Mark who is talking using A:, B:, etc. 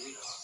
A: Yeah.